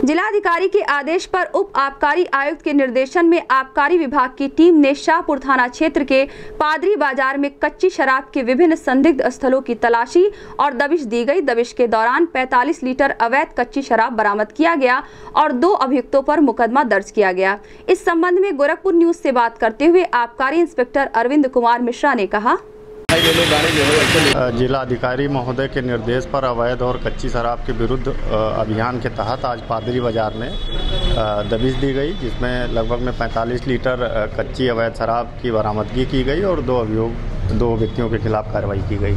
जिलाधिकारी के आदेश पर उप आबकारी आयुक्त के निर्देशन में आबकारी विभाग की टीम ने शाहपुर थाना क्षेत्र के पादरी बाज़ार में कच्ची शराब के विभिन्न संदिग्ध स्थलों की तलाशी और दबिश दी गई। दबिश के दौरान 45 लीटर अवैध कच्ची शराब बरामद किया गया और दो अभियुक्तों पर मुकदमा दर्ज किया गया। इस संबंध में गोरखपुर न्यूज़ से बात करते हुए आबकारी इंस्पेक्टर अरविंद कुमार मिश्रा ने कहा जिलाधिकारी महोदय के निर्देश पर अवैध और कच्ची शराब के विरुद्ध अभियान के तहत आज पादरी बाज़ार में दबिश दी गई, जिसमें लगभग में 45 लीटर कच्ची अवैध शराब की बरामदगी की गई और दो अभियोग, दो व्यक्तियों के खिलाफ कार्रवाई की गई।